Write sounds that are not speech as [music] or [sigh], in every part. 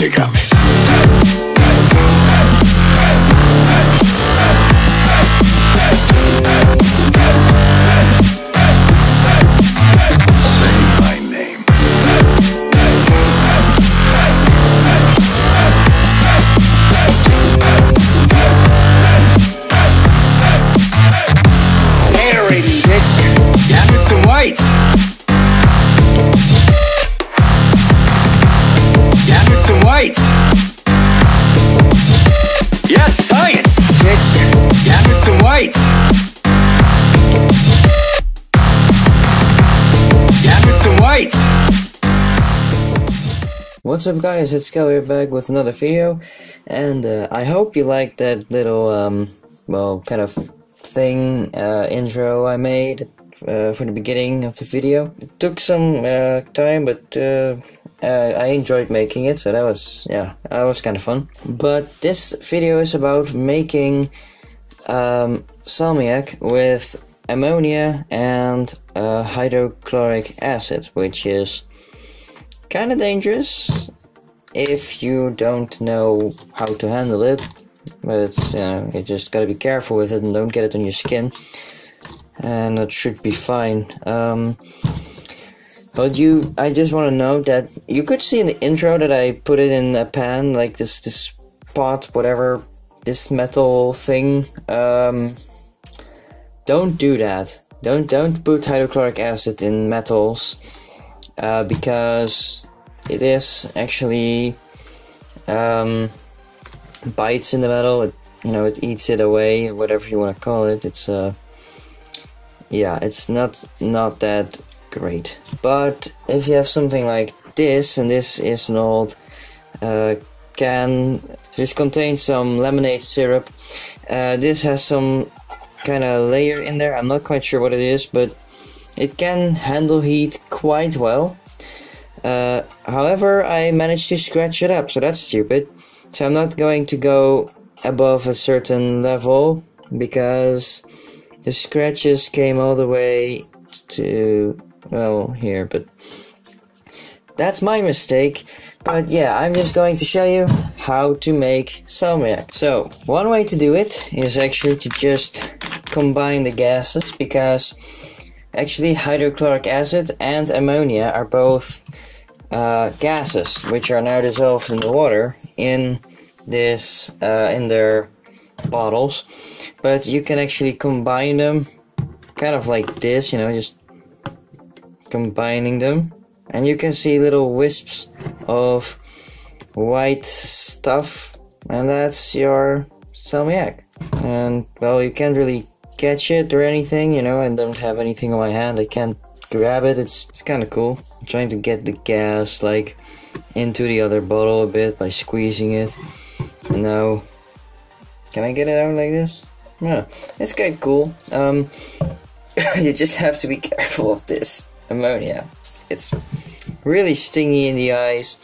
you got me. Yes, science, bitch. Yeah, Mr. White. Yeah, Mr. White. What's up guys, it's Kyle here back with another video and uh, I hope you liked that little um, well kind of thing uh, intro I made uh, for the beginning of the video. It took some uh, time but uh, uh, I enjoyed making it so that was yeah that was kind of fun. But this video is about making um, salmiak with ammonia and hydrochloric acid which is kind of dangerous if you don't know how to handle it. But you know, you just gotta be careful with it and don't get it on your skin, and that should be fine. Um, but you, I just want to note that you could see in the intro that I put it in a pan, like this, this pot, whatever, this metal thing. Um, don't do that. Don't don't put hydrochloric acid in metals uh, because it is actually um, bites in the metal. It, you know, it eats it away, whatever you want to call it. It's uh, yeah, it's not not that great. But if you have something like this, and this is an old uh, can, this contains some lemonade syrup. Uh, this has some kind of layer in there. I'm not quite sure what it is, but it can handle heat quite well. Uh, however, I managed to scratch it up, so that's stupid. So I'm not going to go above a certain level because the scratches came all the way to, well, here, but that's my mistake. But yeah, I'm just going to show you how to make salmiak. So, one way to do it is actually to just combine the gases because actually hydrochloric acid and ammonia are both uh, gases which are now dissolved in the water in this uh, in their bottles but you can actually combine them kind of like this you know just combining them. And you can see little wisps of white stuff and that's your salmiak and well you can't really catch it or anything you know I don't have anything on my hand I can't grab it it's, it's kind of cool. I'm trying to get the gas like into the other bottle a bit by squeezing it. And now can I get it out like this? Yeah it's kind of cool. Um [laughs] you just have to be careful of this ammonia. It's really stingy in the eyes.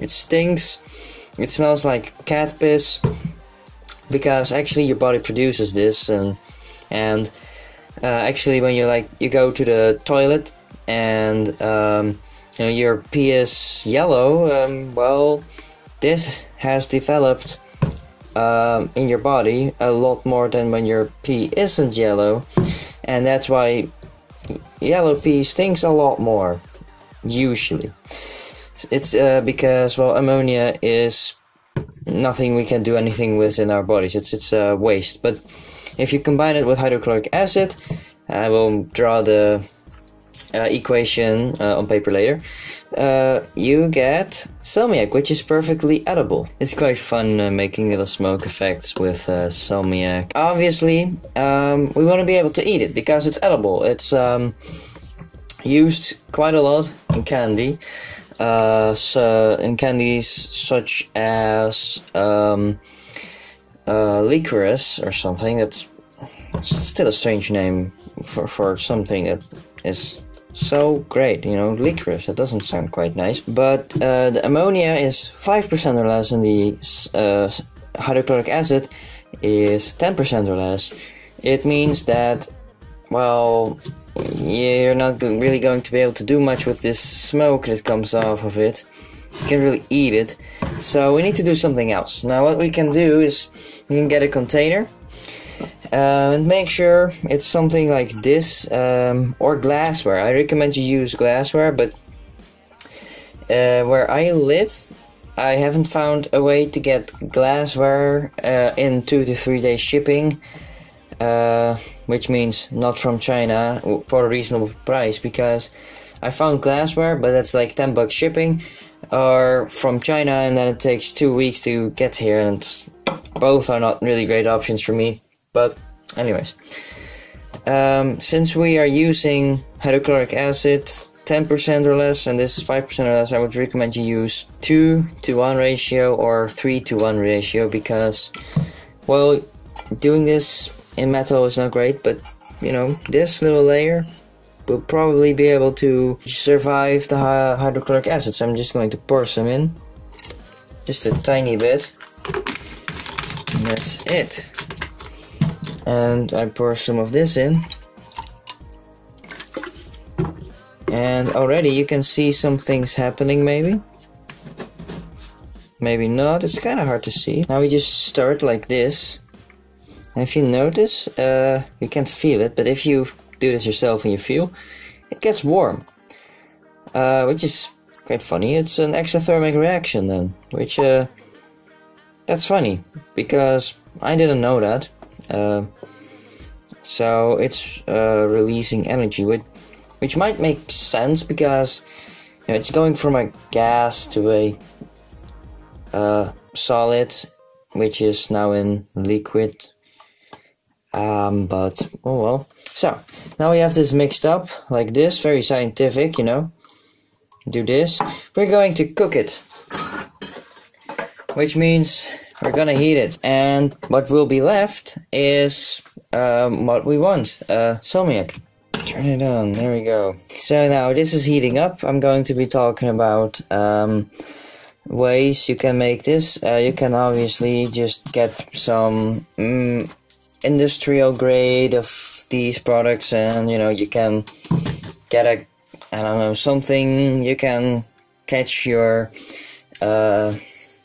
It stinks. It smells like cat piss because actually your body produces this and and uh, actually when you like you go to the toilet and um, you know your pee is yellow um, well this has developed um, in your body a lot more than when your pee isn't yellow. And that's why yellow pee stinks a lot more usually. It's uh, because well ammonia is nothing we can do anything with in our bodies. It's it's a waste. But if you combine it with hydrochloric acid, I will draw the uh, equation uh, on paper later. Uh, you get salmiak, which is perfectly edible. It's quite fun uh, making little smoke effects with uh, salmiak. Obviously, um, we want to be able to eat it because it's edible. It's um, used quite a lot in candy. Uh, so in candies such as um, uh, licorice or something. That's still a strange name for, for something that is so great, you know, licorice. That doesn't sound quite nice. But uh, the ammonia is 5% or less, and the uh, hydrochloric acid is 10% or less. It means that, well, you're not really going to be able to do much with this smoke that comes off of it. You can't really eat it. So we need to do something else. Now what we can do is we can get a container uh, and make sure it's something like this um, or glassware. I recommend you use glassware, but uh, where I live, I haven't found a way to get glassware uh, in two to three days shipping. Uh, which means not from China for a reasonable price because I found glassware, but that's like 10 bucks shipping, or from China and then it takes two weeks to get here, and both are not really great options for me. But, anyways, um, since we are using hydrochloric acid 10% or less, and this is 5% or less, I would recommend you use 2 to 1 ratio or 3 to 1 ratio because, well, doing this in metal is not great, but you know, this little layer will probably be able to survive the hydrochloric acid. So I'm just going to pour some in. Just a tiny bit. And that's it. And I pour some of this in. And already you can see some things happening maybe. Maybe not, it's kind of hard to see. Now we just start like this. And if you notice, uh, you can't feel it, but if you do this yourself and you feel, it gets warm. Uh, which is quite funny. It's an exothermic reaction then, which uh, that's funny because I didn't know that. Uh, so it's uh, releasing energy, which which might make sense because you know, it's going from a gas to a uh, solid, which is now in liquid um, but oh well. So now we have this mixed up like this, very scientific, you know. Do this. We're going to cook it, which means we're gonna heat it, and what will be left is um, what we want, uh. Turn it on. There we go. So now this is heating up. I'm going to be talking about um, ways you can make this. Uh, you can obviously just get some. Mm, industrial grade of these products and you know you can get a I don't know something you can catch your uh,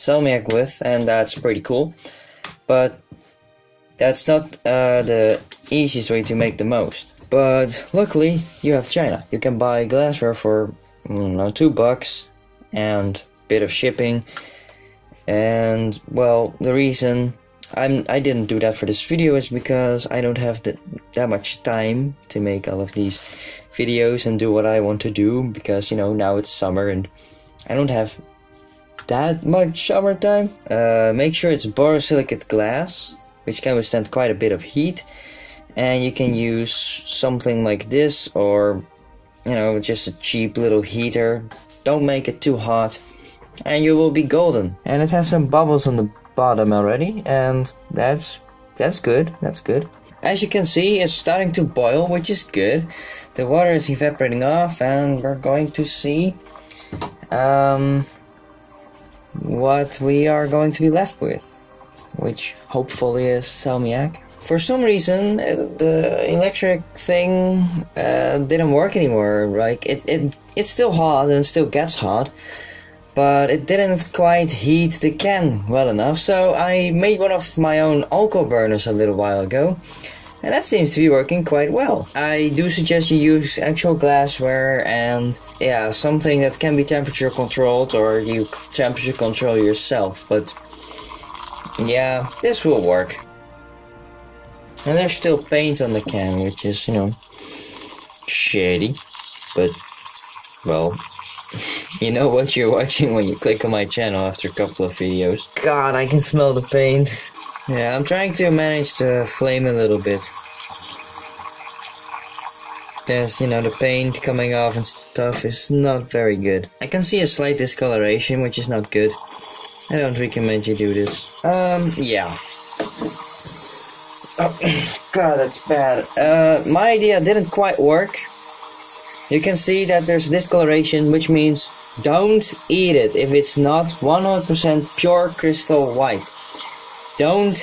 salmiak with and that's pretty cool. But that's not uh, the easiest way to make the most. But luckily you have China. You can buy glassware for know, two bucks and bit of shipping. And well the reason I'm I didn't do that for this video is because I don't have the, that much time to make all of these videos and do what I want to do because you know now it's summer and I don't have that much summertime. Uh, make sure it's borosilicate glass which can withstand quite a bit of heat and you can use something like this or you know just a cheap little heater. Don't make it too hot and you will be golden. And it has some bubbles on the bottom already and that's that's good that's good as you can see it's starting to boil which is good the water is evaporating off and we're going to see um, what we are going to be left with which hopefully is salmiak. For some reason uh, the electric thing uh, didn't work anymore. Like it, it it's still hot and it still gets hot but it didn't quite heat the can well enough, so I made one of my own alcohol burners a little while ago, and that seems to be working quite well. I do suggest you use actual glassware and yeah, something that can be temperature controlled or you temperature control yourself, but yeah, this will work. And there's still paint on the can, which is, you know, shady, but well, [laughs] you know what you're watching when you click on my channel after a couple of videos. God, I can smell the paint. Yeah, I'm trying to manage the flame a little bit. There's, you know, the paint coming off and stuff is not very good. I can see a slight discoloration, which is not good. I don't recommend you do this. Um, yeah. Oh, [clears throat] God, that's bad. Uh, my idea didn't quite work you can see that there's discoloration, which means don't eat it if it's not 100% pure crystal white. Don't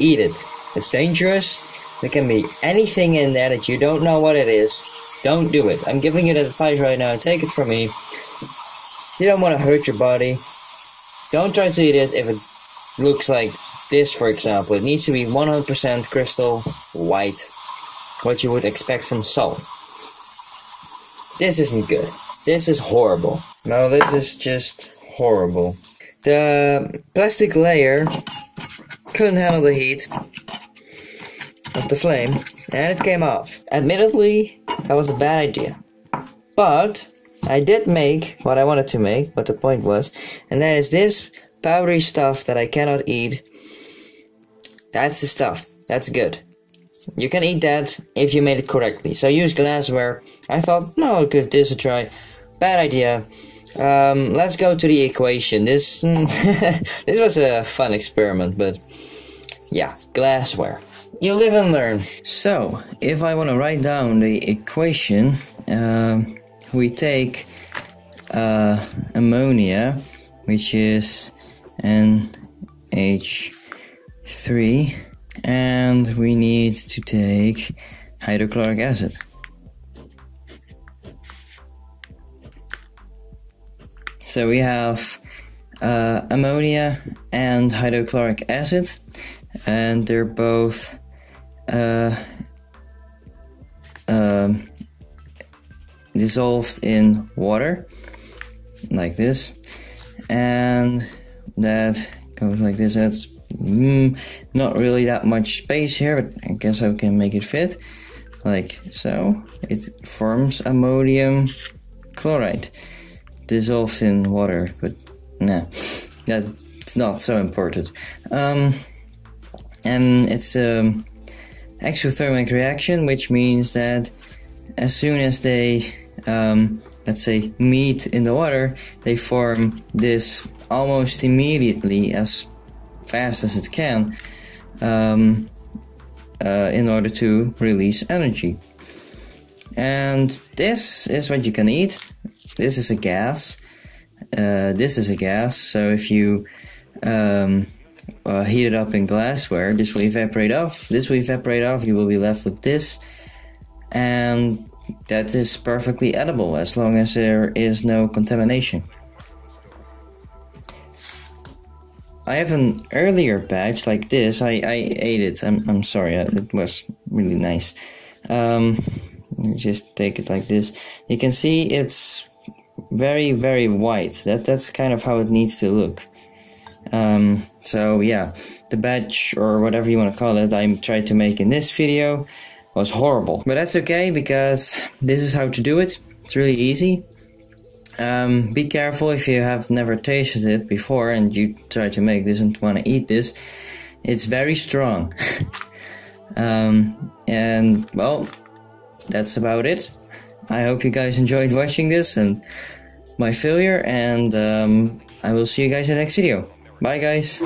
eat it. It's dangerous. There can be anything in there that you don't know what it is. Don't do it. I'm giving you advice right now. Take it from me. You don't want to hurt your body. Don't try to eat it if it looks like this, for example. It needs to be 100% crystal white. What you would expect from salt. This isn't good. This is horrible. No, this is just horrible. The plastic layer couldn't handle the heat of the flame. and it came off. Admittedly, that was a bad idea. But I did make what I wanted to make, but the point was, and that is this powdery stuff that I cannot eat. That's the stuff. That's good. You can eat that if you made it correctly. So use glassware. I thought, no, I'll give this a try. Bad idea. Um, let's go to the equation. This [laughs] this was a fun experiment, but yeah, glassware. You live and learn. So, if I want to write down the equation, um, we take uh, ammonia, which is NH3, and we need to take hydrochloric acid. So we have uh, ammonia and hydrochloric acid, and they're both uh, um, dissolved in water, like this, and that goes like this. That's mm, not really that much space here, but I guess I can make it fit, like so. It forms ammonium chloride dissolved in water, but no, that's not so important. Um, and it's a exothermic reaction, which means that as soon as they, um, let's say, meet in the water, they form this almost immediately, as fast as it can, um, uh, in order to release energy. And this is what you can eat this is a gas. Uh, this is a gas. So if you um, uh, heat it up in glassware, this will evaporate off. This will evaporate off. You will be left with this, and that is perfectly edible as long as there is no contamination. I have an earlier batch like this. I, I ate it. I'm, I'm sorry. It was really nice. Um, just take it like this. You can see it's very very white. That that's kind of how it needs to look. Um, so yeah the batch or whatever you want to call it I tried to make in this video was horrible. But that's okay because this is how to do it. It's really easy. Um, be careful if you have never tasted it before and you try to make this and want to eat this. It's very strong. [laughs] Um, and well that's about it. I hope you guys enjoyed watching this and my failure, and um, I will see you guys in the next video. Bye, guys.